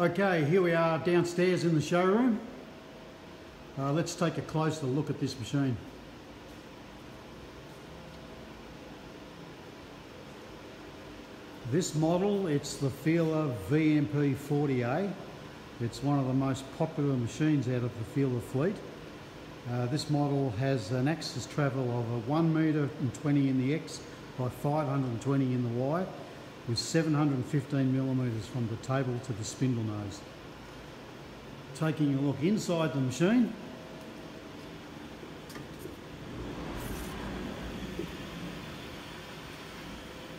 Okay, here we are downstairs in the showroom. Uh, let's take a closer look at this machine. This model, it's the Feeler VMP 40A. It's one of the most popular machines out of the Feeler fleet. Uh, this model has an axis travel of a 1 metre and 20 in the X by 520 in the Y with 715 millimetres from the table to the spindle nose. Taking a look inside the machine,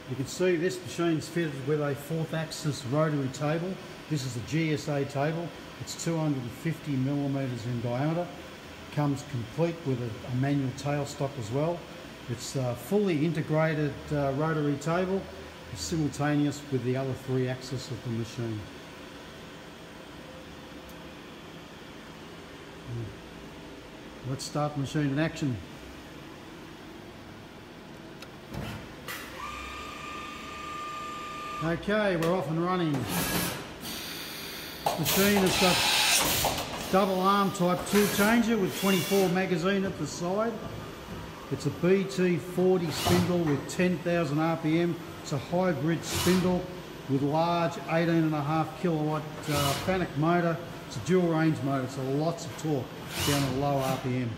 You can see this machine's fitted with a fourth axis rotary table. This is a GSA table. It's 250 millimetres in diameter. Comes complete with a, a manual tailstock as well. It's a fully integrated uh, rotary table simultaneous with the other three axes of the machine. Hmm. Let's start the machine in action. Okay, we're off and running. This machine has got double arm type tool changer with 24 magazine at the side. It's a BT40 spindle with 10,000 RPM it's a hybrid spindle with large 18.5 kilowatt uh, Fanuc motor. It's a dual range motor, so lots of torque down at low RPM.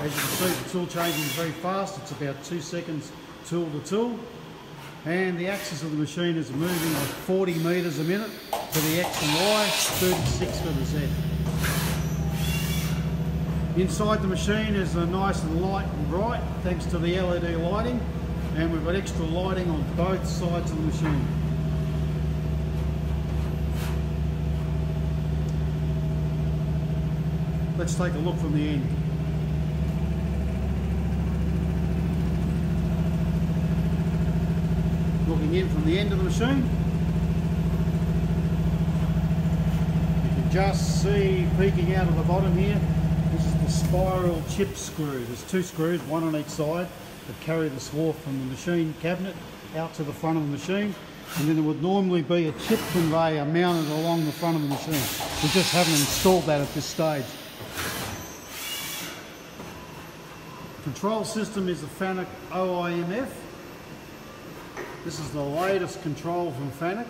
As you can see, the tool changing is very fast. It's about two seconds tool to tool. And the axis of the machine is moving at 40 metres a minute for the X and Y, 36 for the Z. Inside the machine is a nice and light and bright thanks to the LED lighting and we've got extra lighting on both sides of the machine. Let's take a look from the end. Looking in from the end of the machine. You can just see peeking out of the bottom here this is the spiral chip screw. There's two screws, one on each side, that carry the swarf from the machine cabinet out to the front of the machine. And then there would normally be a chip conveyor mounted along the front of the machine. We just haven't installed that at this stage. Control system is the Fanuc OIMF. This is the latest control from Fanuc.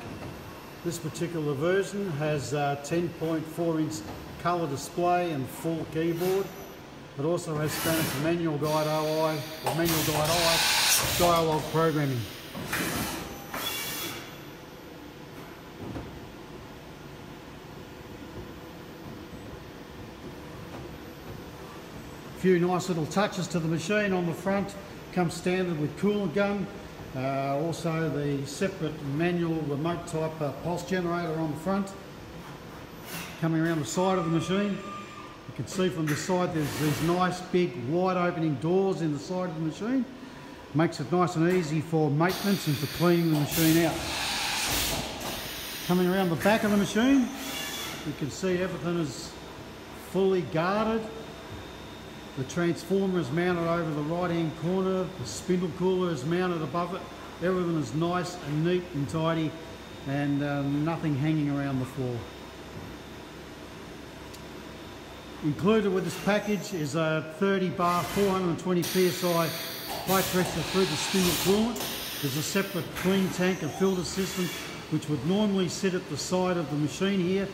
This particular version has a 10.4 inch colour display and full keyboard. It also has Spanish manual guide OI, or manual guide OI, dialogue programming. A few nice little touches to the machine on the front. Comes standard with coolant gun. Uh, also the separate manual remote type uh, pulse generator on the front coming around the side of the machine. You can see from the side there's these nice big wide opening doors in the side of the machine. Makes it nice and easy for maintenance and for cleaning the machine out. Coming around the back of the machine, you can see everything is fully guarded. The transformer is mounted over the right hand corner, the spindle cooler is mounted above it. Everything is nice and neat and tidy and uh, nothing hanging around the floor. Included with this package is a 30 bar 420 psi high pressure through the spindle coolant. There's a separate clean tank and filter system which would normally sit at the side of the machine here.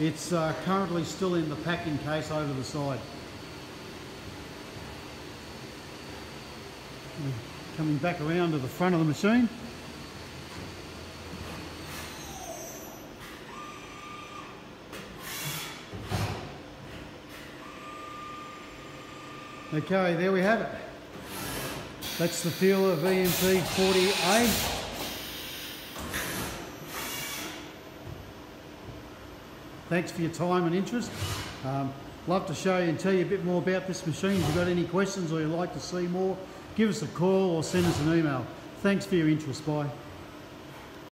It's uh, currently still in the packing case over the side. Coming back around to the front of the machine. Okay, there we have it. That's the Feeler VMP 40A. Thanks for your time and interest. Um, love to show you and tell you a bit more about this machine. If you've got any questions or you'd like to see more, give us a call or send us an email. Thanks for your interest. Bye.